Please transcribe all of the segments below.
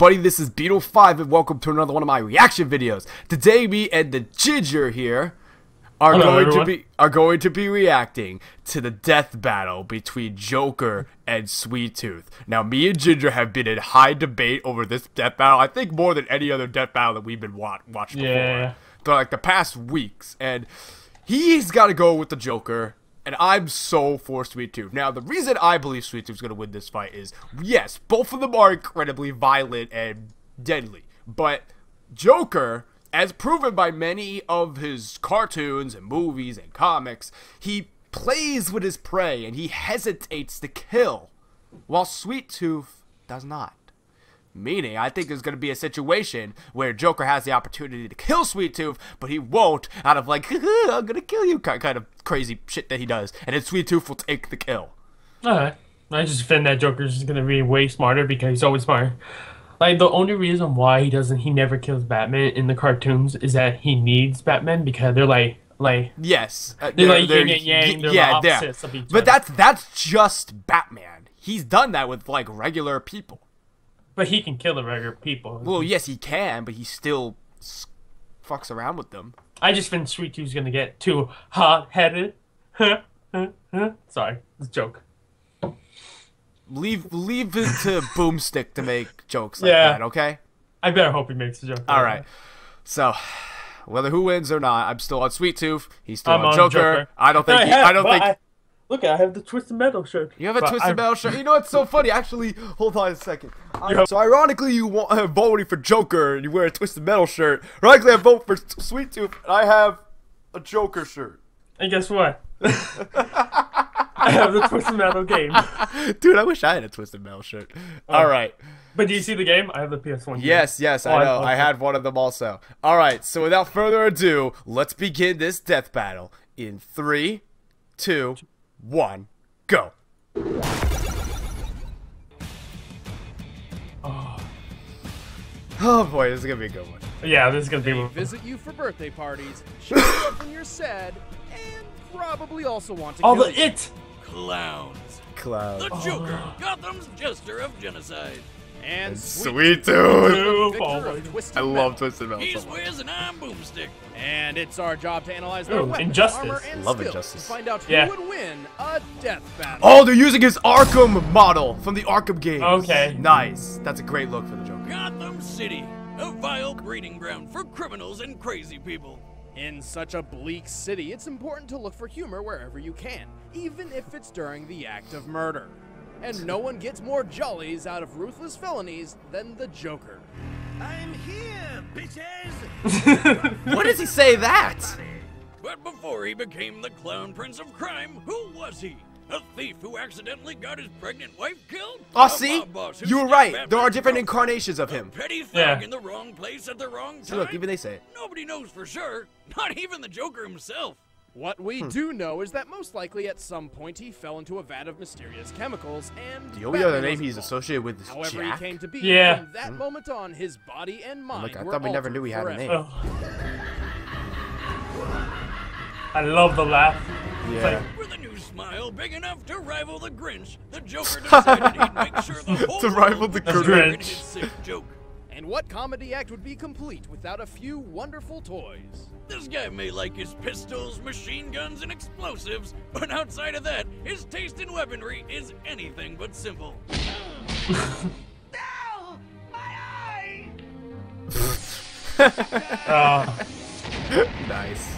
everybody, this is Beatle5 and welcome to another one of my reaction videos. Today me and the Ginger here are Hello, going everyone. to be are going to be reacting to the death battle between Joker and Sweet Tooth. Now me and Ginger have been in high debate over this death battle. I think more than any other death battle that we've been wa- watched before. Yeah. For like the past weeks. And he's gotta go with the Joker. And I'm so for Sweet Tooth. Now, the reason I believe Sweet Tooth's gonna win this fight is yes, both of them are incredibly violent and deadly. But Joker, as proven by many of his cartoons and movies and comics, he plays with his prey and he hesitates to kill, while Sweet Tooth does not. Meaning, I think there's going to be a situation where Joker has the opportunity to kill Sweet Tooth, but he won't out of like, I'm going to kill you kind of crazy shit that he does. And then Sweet Tooth will take the kill. Alright. I just think that Joker's just gonna be way smarter because he's always smart. Like the only reason why he doesn't he never kills Batman in the cartoons is that he needs Batman because they're like like Yes. Uh, They're like yin and yang, they're the yeah, of each But other. that's that's just Batman. He's done that with like regular people. But he can kill the regular people. Well, yes, he can, but he still fucks around with them. I just think Sweet Tooth's gonna get too hot headed. Sorry, it's a joke. Leave leave it to Boomstick to make jokes like Yeah. that, okay? I better hope he makes a joke. All right. So, whether who wins or not, I'm still on Sweet Tooth. He's still on, on Joker. Joker. I don't think. I he- I don't think. I- look, I have the Twisted Metal shirt. You have a But Twisted I- Metal shirt. You know what's so funny? Actually, hold on a second. I- so ironically, you wa- uh, voting for Joker and you wear a Twisted Metal shirt. Ironically, I vote for Sweet Tooth and I have a Joker shirt. And guess what? I have the Twisted Metal game. Dude, I wish I had a Twisted Metal shirt. All right. But do you see the game? I have the PS1. game. Yes, yes, Oh, I I- know. I okay. had one of them also. All right. So without further ado, let's begin this death battle in three, two, one, go. Oh boy, this is gonna be a good one. Yeah, this is gonna be. visit you for birthday parties, cheer you up when you're sad, and probably also want to Oh, kill the you. it. Clowns. Cloud. The Joker, oh. Gotham's jester of genocide. And sweet, Sweet dude. Oh, I love Twisted Metal He's so much. And I'm Boomstick. And it's our job to analyze their Ooh, weapons, Injustice. armor, and Love skills Injustice. to find out who Yeah. would win a death battle. Oh, they're using his Arkham model from the Arkham games. Okay. Nice. That's a great look for the Joker. Gotham City, a vile breeding ground for criminals and crazy people. In such a bleak city, it's important to look for humor wherever you can, even if it's during the act of murder. And no one gets more jollies out of ruthless felonies than the Joker. I'm here, bitches! What does he say that? But before he became the clown prince of crime, who was he? A thief who accidentally got his pregnant wife killed? Oh, A see? mob boss who You were right. There are different girlfriend? incarnations of A him. petty thug Yeah. in the wrong place at the wrong See, time? look, even they say it. Nobody knows for sure. Not even the Joker himself. What we Hmm. do know is that most likely at some point he fell into a vat of mysterious chemicals and The only other name he's involved. associated with is However, Jack. he came to be. Yeah. From that moment on, his body and mind Look, I were thought we never knew he had a name. Oh. I love the laugh. Yeah. like, With a new smile big enough to rival the Grinch, the Joker decided he'd make sure the whole To rival the would Grinch. share in his sick joke. And what comedy act would be complete without a few wonderful toys? This guy may like his pistols, machine guns, and explosives, but outside of that, his taste in weaponry is anything but simple. uh, Nice. Like a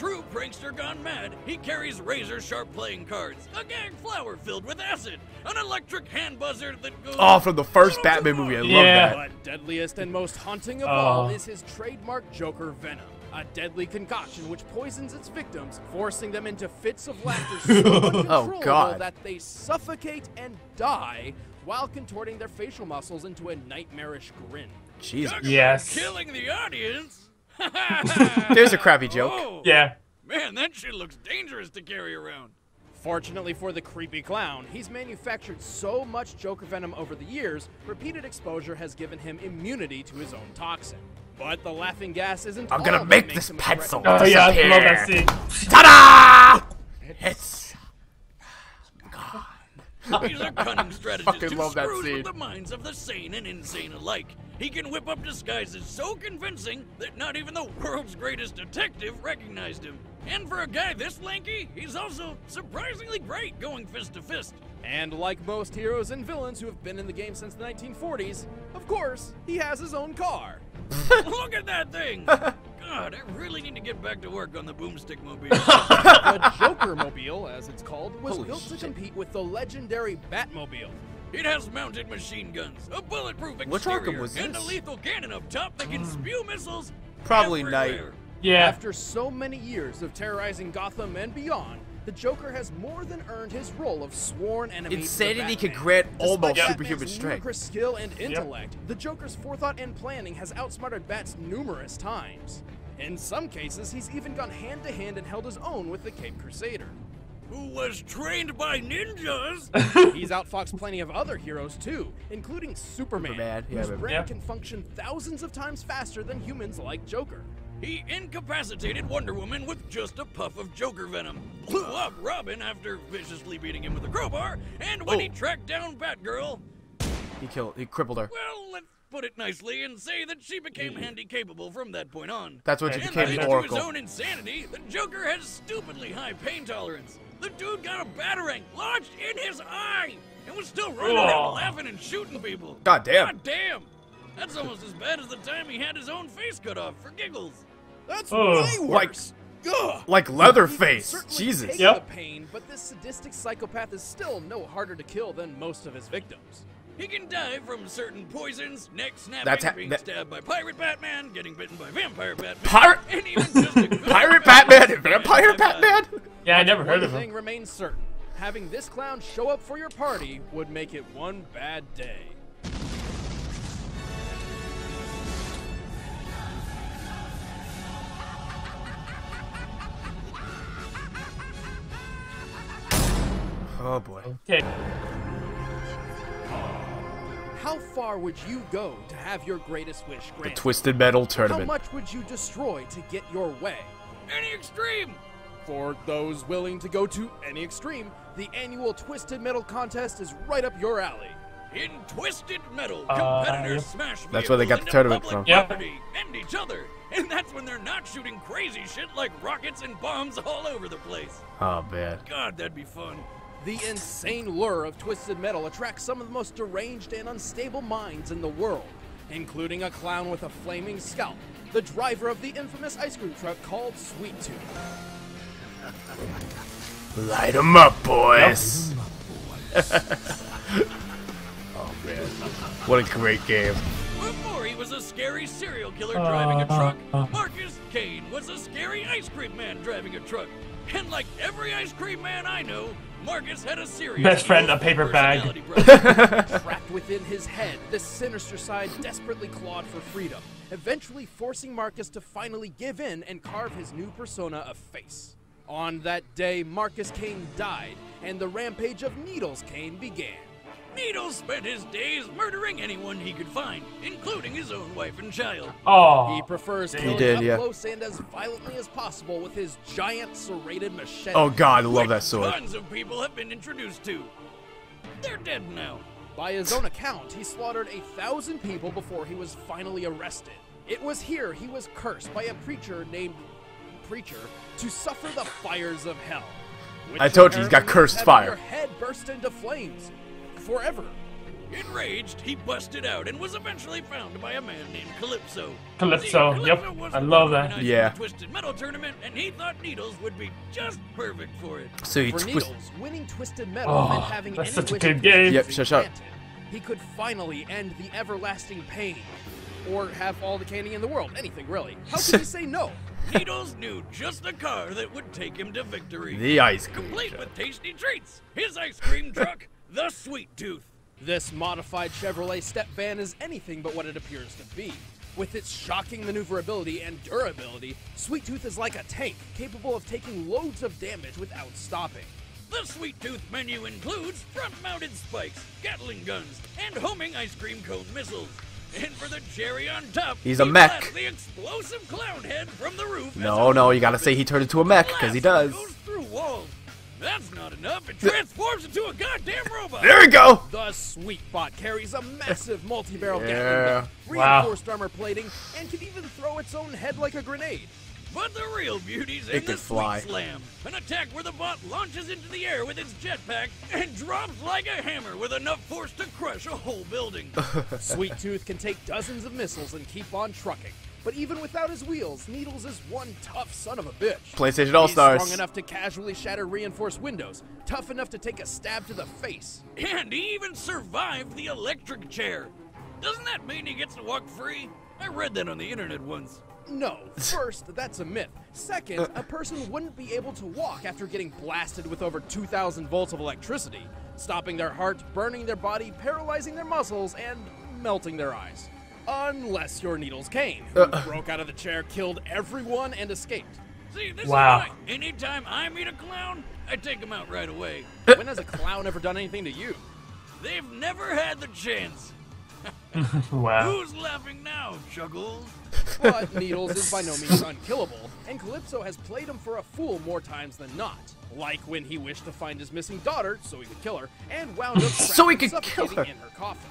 true prankster gone mad, he carries razor sharp playing cards, a gag flower filled with acid, an electric hand buzzer that goes. Oh, from the first Batman movie. I love that. But deadliest and most haunting of Oh. all is his trademark Joker venom. A deadly concoction which poisons its victims, forcing them into fits of laughter so uncontrollable Oh, God. that they suffocate and die while contorting their facial muscles into a nightmarish grin. Jesus. Yes. Killing the audience. There's a crappy joke. Oh, yeah. Man, that shit looks dangerous to carry around. Fortunately for the creepy clown, he's manufactured so much Joker venom over the years, repeated exposure has given him immunity to his own toxin. But the laughing gas isn't I'm gonna that make this a pencil. Oh yeah, I love that scene. Ta-da! It's He's a cunning strategist Fucking who love that scene. with the minds of the sane and insane alike. He can whip up disguises so convincing that not even the world's greatest detective recognized him. And for a guy this lanky, he's also surprisingly great going fist to fist. And like most heroes and villains who have been in the game since the 1940s, of course, he has his own car. Look at that thing! God, I really need to get back to work on the boomstick mobile. The Joker Mobile, as it's called, was Holy built to compete with the legendary Batmobile. It has mounted machine guns, a bulletproof Which exterior, Arkham was and a lethal cannon up top that can mm. spew missiles. Probably everywhere. Knight. Yeah. After so many years of terrorizing Gotham and beyond, the Joker has more than earned his role of sworn enemy. Insanity can grant almost Batman's superhuman strength. ludicrous skill and intellect, the Joker's forethought and planning has outsmarted Bats numerous times. In some cases, he's even gone hand to hand and held his own with the Cape Crusader. Who was trained by ninjas? He's outfoxed plenty of other heroes too, including Superman, Superman, yeah, whose brain Yeah. can function thousands of times faster than humans like Joker. he incapacitated Wonder Woman with just a puff of Joker venom, blew up Robin after viciously beating him with a crowbar, and when he Oh. tracked down Batgirl, He killed. He crippled her. well, let's put it nicely and say that she became handy capable from that point on. That's when she And became thanks the to his own insanity, the Joker has stupidly high pain tolerance. The dude got a batarang lodged in his eye and was still running Oh. around laughing and shooting people. God damn. God damn! That's almost as bad as the time he had his own face cut off for giggles. That's Ugh. way Like- worse. Ugh. Like He Leatherface. can certainly Jesus. Yep. the pain, but this sadistic psychopath is still no harder to kill than most of his victims. He can die from certain poisons, neck snapping, That's ha- being that- stabbed by pirate Batman, getting bitten by vampire Batman, Pirate- and even just a Pirate Batman Batman and Vampire. Batman? Yeah, I never heard One of thing him. remains certain. Having this clown show up for your party would make it one bad day. Oh boy. Okay. How far would you go to have your greatest wish granted? The? Twisted Metal Tournament. How much would you destroy to get your way? Any extreme! For those willing to go to any extreme, the annual Twisted Metal contest is right up your alley. In Twisted Metal, Uh, competitors smash That's where they got the into tournament public from. Yep. property and each other. And that's when they're not shooting crazy shit like rockets and bombs all over the place. Oh man. God, that'd be fun. The insane lure of Twisted Metal attracts some of the most deranged and unstable minds in the world, including a clown with a flaming scalp, the driver of the infamous ice cream truck called Sweet Tooth. Light 'em up, boys. oh man. What a great game. Before he was a scary serial killer Uh, driving a truck, uh. Marcus Kane was a scary ice cream man driving a truck. And like every ice cream man I know, Marcus had a serious Best friend, a paper bag. Trapped within his head, this sinister side desperately clawed for freedom, eventually forcing Marcus to finally give in and carve his new persona a face. On that day, Marcus Kane died, and the rampage of Needles Kane began. Needles spent his days murdering anyone he could find, including his own wife and child. Oh. He prefers He killing did, up yeah. close and as violently as possible with his giant serrated machete. Oh god, I love that sword. Tons of people have been introduced to. They're dead now. By his own account, he slaughtered a thousand people before he was finally arrested. It was here he was cursed by a preacher named Preacher to suffer the fires of hell. which I told you, he's got cursed fire. having Your head burst into flames forever. Enraged, he busted out and was eventually found by a man named Calypso. Calypso, See, yep, was I love that. Yeah. Twisted Metal tournament, and he thought Needles would be just perfect for it. So he For twist. Needles, winning Twisted Metal Oh, meant having that's any such a wish good game. Yep, shut up. He could finally end the everlasting pain, or have all the candy in the world. Anything really. How could he say no? Needles knew just a car that would take him to victory. The ice cream. Complete with tasty treats. His ice cream truck, the Sweet Tooth. This modified Chevrolet step van is anything but what it appears to be. With its shocking maneuverability and durability, Sweet Tooth is like a tank, capable of taking loads of damage without stopping. The Sweet Tooth menu includes front-mounted spikes, Gatling guns, and homing ice cream cone missiles. And for the cherry on top, He's a he mech. the explosive clown head from the roof. No, no, you gotta say he turned into a mech, because he does. Goes through walls. That's not enough. It transforms into a goddamn robot. There we go. The Sweet Bot carries a massive multi-barrel Yeah. Gun, Wow. reinforced armor plating, and can even throw its own head like a grenade. But the real beauty's It in the fly. Sweet Slam, an attack where the bot launches into the air with its jetpack and drops like a hammer with enough force to crush a whole building. Sweet Tooth can take dozens of missiles and keep on trucking. But even without his wheels, Needles is one tough son of a bitch. PlayStation All He's Stars. strong enough to casually shatter reinforced windows, tough enough to take a stab to the face. and he even survived the electric chair. Doesn't that mean he gets to walk free? I read that on the internet once. No, first, that's a myth. Second, a person wouldn't be able to walk after getting blasted with over 2,000 volts of electricity, stopping their heart, burning their body, paralyzing their muscles, and melting their eyes. Unless you're Needles Kane, uh. who broke out of the chair, killed everyone, and escaped. See, this Wow. is why anytime I meet a clown, I take him out right away. Uh. When has a clown ever done anything to you? They've never had the chance. Wow. Who's laughing now, Chuckles? But Needles is by no means unkillable, and Calypso has played him for a fool more times than not. Like when he wished to find his missing daughter so he could kill her, and wound up So he trapped could kill her. in her coffin.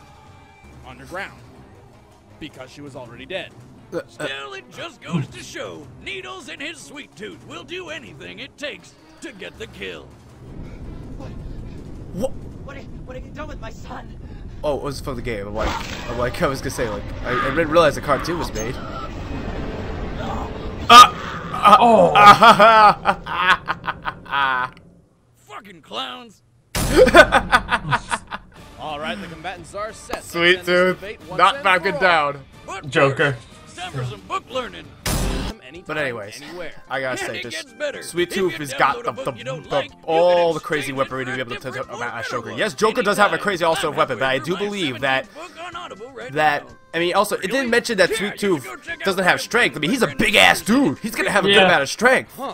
Underground. Because she was already dead. Uh, uh, Still, it just goes to show Needles and his sweet tooth will do anything it takes to get the kill. What? What have, what have you done with my son? Oh, it was from the game. I'm like, I'm like, I was gonna say, like, I, I didn't realize the cartoon was made. Ah! ah! Oh, ah! Fucking clowns. All right, the combatants are set. Sweet Let's end this tooth, debate once not and backing down. But Joker. first, some book learning. Anytime, But anyways, anywhere. I gotta say, this. Sweet Tooth you has got the, the, the like, all the crazy weaponry to be able to different to book about Joker. Yes, Joker does have a crazy also I'm weapon, but I do believe that 17th book on Audible right that now. I mean, also it didn't mention that Sweet you Tooth go check out doesn't have strength. I mean, he's a big ass dude. He's gonna have a good amount of strength. Huh.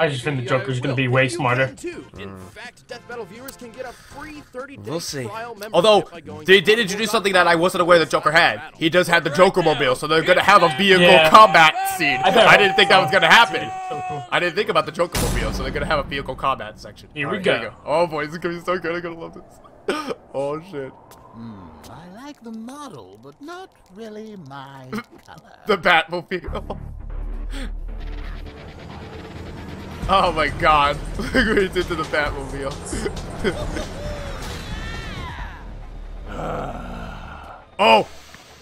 I just think the Joker's gonna be way smarter. can too. In fact, Death Battle viewers can get a free 30-day We'll see. trial membership Although by going they to did introduce something that I wasn't aware that Joker had. He does have the Joker mobile, so they're gonna have a vehicle Yeah. combat scene. I I didn't think that was gonna happen. I didn't think about the Joker mobile, so they're gonna have a vehicle combat section. Here we Alright, go. Oh boy, this is gonna be so good. I'm gonna love this. oh shit. Hmm, I like the model, but not really my color. The Batmobile. Oh my god. Look what he did to the Batmobile. oh!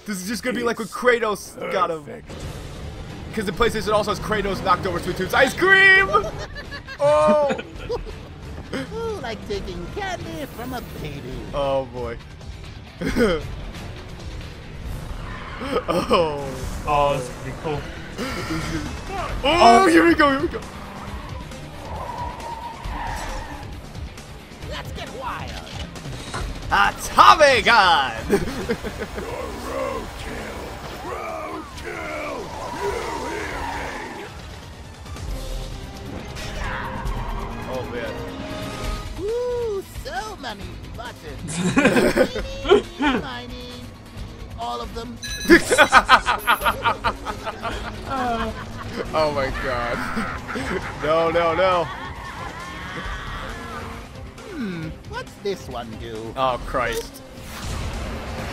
This is just gonna be like when Kratos got him. Because the PlayStation also has Kratos knocked over Sweet Tooth's ice cream! Oh! Ooh, like taking candy from a baby. Oh boy. oh. Oh, this could be cool. Oh, here we go, here we go. Atomic God! Oh man. Ooh, so many buttons. All of them. Oh my god. no, no, no. This one do? Oh Christ.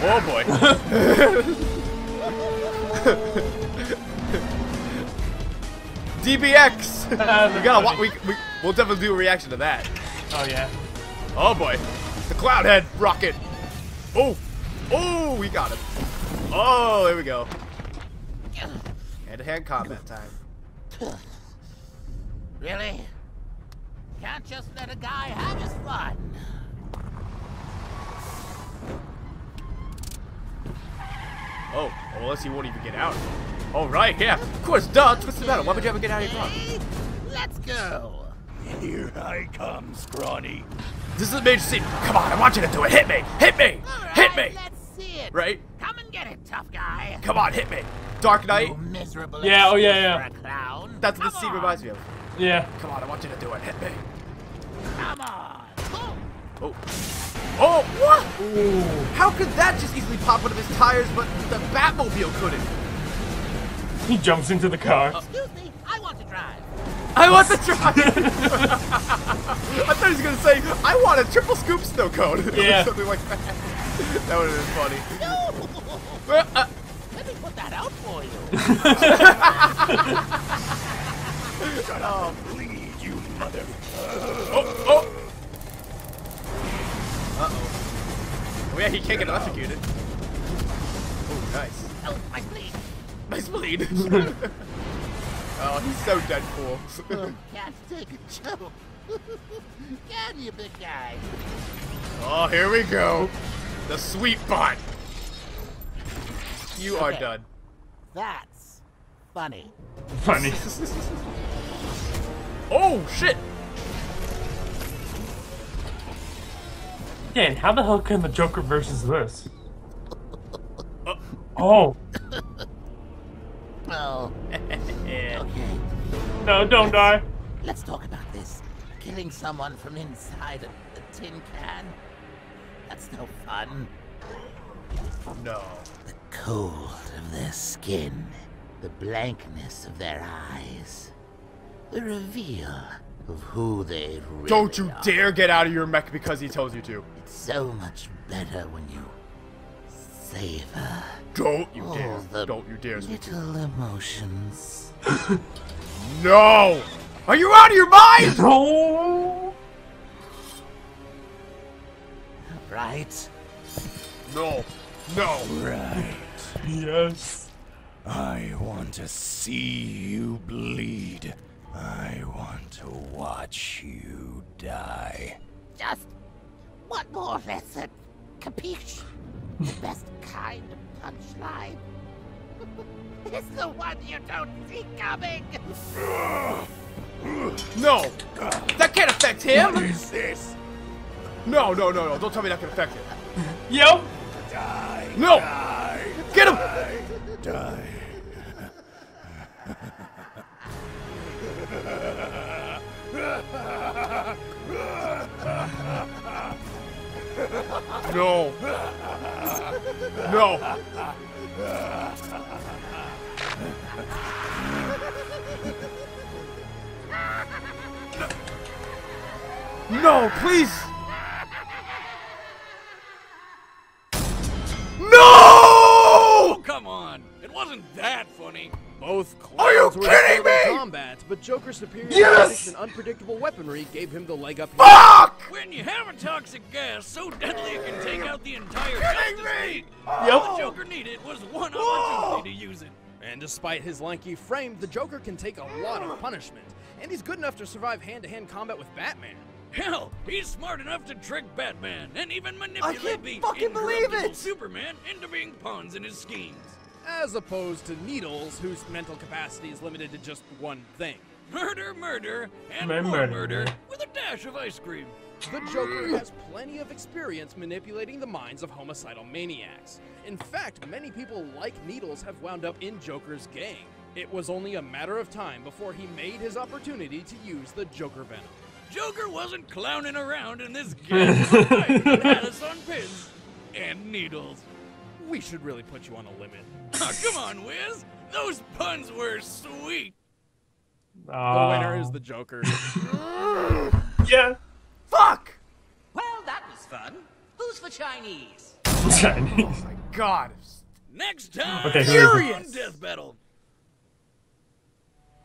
Oh boy. DBX! Um, we gotta wa- we, we, we'll definitely do a reaction to that. Oh yeah. Oh boy. The cloud head rocket. Oh. Oh, we got him. Oh, there we go. Hand to hand combat time. Really? Can't just let a guy have his fun. Oh, unless he won't even get out. Oh, right, yeah. Of course, duh. What's the matter? Why would you ever get out of your car? Let's go. Here I come, scrawny. This is a major scene. Come on, I want you to do it. Hit me. Hit me. All Hit me. Let's see it. Right? Come and get it, tough guy. Come on, hit me. Dark Knight. You miserable. Yeah, oh, yeah, yeah. A clown. That's what Come the scene on, reminds me of. Yeah. Come on, I want you to do it. Hit me. Come on. Boom. Oh. Oh, what? How could that just easily pop one of his tires, but the Batmobile couldn't? He jumps into the car. Excuse me. I want to drive. I want to drive. I thought he was gonna say, I want a triple scoop snow cone. Yeah. something like that. That would have been funny. No! Uh, uh, Let me put that out for you. oh, bleed, you mother. oh, oh. Oh yeah, he can't get electrocuted. Oh, nice. Oh, my spleen. Nice bleed. oh, he's so Deadpool. Oh, can't take a joke. Can you, big guy? oh, here we go. The sweet bun. You are Okay. done. That's funny. Funny. Oh, shit. Dan, how the hell can the Joker versus this? Uh, oh, Oh, Yeah. okay. no, don't die. Let's talk about this. Killing someone from inside a, a tin can? That's no fun. No. The cold of their skin, the blankness of their eyes, the reveal of who they really Don't you are. dare get out of your mech because he tells you to. It's so much better when you savor Don't you dare. the Don't you dare. little emotions. No! Are you out of your mind? Oh, Right? No. No. Right. yes. I want to see you bleed. I want to watch you die. Just one more lesson. Capiche? The best kind of punchline. it's the one you don't see coming. No. That can't affect him. What is this? No, no, no, no. Don't tell me that can affect him. Yep. Die. No. Die. Get him. Die. No. No. No, please. No! Oh, come on. It wasn't that funny. Both Are you clowns were kidding skilled in me? combat, but Joker's superior Yes! tactics and unpredictable weaponry gave him the leg up. here. Fuck! When you have a toxic gas so deadly it can take out the entire Justice me? League, Yep. all the Joker needed was one opportunity to use it. And despite his lanky frame, the Joker can take a lot of punishment, and he's good enough to survive hand-to-hand combat with Batman. Hell, he's smart enough to trick Batman and even manipulate can't the fucking believe it! Superman into being pawns in his schemes. As opposed to Needles, whose mental capacity is limited to just one thing. Murder, murder, and Murder, more murder, murder. with a dash of ice cream. The Joker has plenty of experience manipulating the minds of homicidal maniacs. In fact, many people like Needles have wound up in Joker's gang. It was only a matter of time before he made his opportunity to use the Joker Venom. Joker wasn't clowning around in this game. had us on pins and needles. We should really put you on a limit. Oh, come on, Wiz. Those puns were sweet. The winner is oh. the Joker. Yeah. Fuck! Well, that was fun. Who's for Chinese? Chinese. Oh my God. Next time Okay, here we go. Death Battle.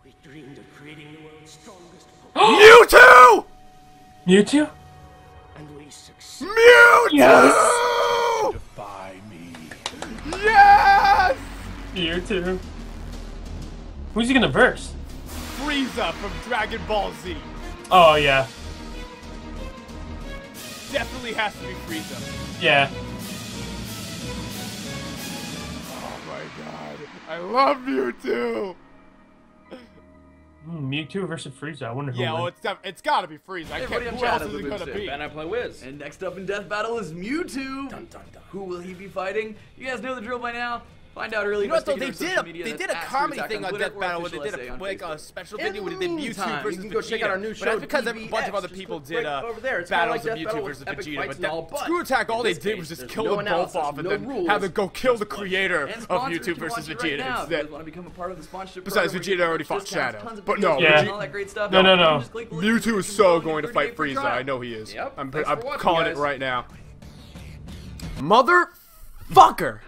We dreamed of creating the world's strongest, Mewtwo! Mewtwo? and we succeed. Mewtwo! Yes! Defy me. Yes! Mewtwo. Who's he gonna verse? Frieza from Dragon Ball Z. Oh, yeah. Definitely has to be Frieza. Yeah. Oh my god. I love Mewtwo. Hmm, Mewtwo versus Frieza. I wonder who Yeah, well, it's, def- it's gotta be Frieza. I can't, everybody, I'm who else is it gonna be? and I play Wiz. And next up in Death Battle is Mewtwo. Who will he be fighting? You guys know the drill by now. Find out early. You know what though? They did a they did a comedy thing on Death Battle where they did a like a special video where the they did meantime, Mewtwo versus can go check out our Vegeta. new But show, that's because a bunch of other people did uh, over there. Battles of Death Mewtwo versus Vegeta. But and all, that but ScrewAttack, all they did was just kill no them both off and then have it go kill the creator of sponsors Mewtwo versus watch it right Vegeta now. If you instead. guys want to become a part of the sponsorship Besides, Vegeta already fought Shadow. But no, Vegeta- all that great stuff. No, no, no. just click the link and Mewtwo is so going to fight 30 Frieza. I know he is. I'm, Thanks I'm for watching, calling it right now. Motherfucker!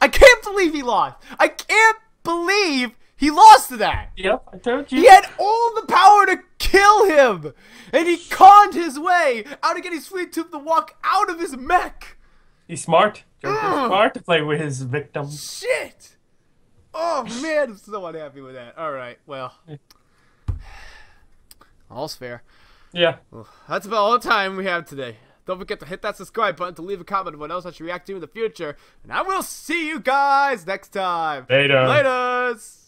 I can't believe he lost. I can't believe he lost to that. Yep, I told you. He had all the power to kill him, and he conned his way out of getting Sweet Tooth to walk out of his mech. He's smart. Joker's mm. smart to play with his victims. Shit! Oh man, I'm so unhappy with that. All right, well, all's fair. Yeah. That's about all the time we have today. Don't forget to hit that subscribe button to leave a comment on what else I should react to in the future. And I will see you guys next time. Later. Laters!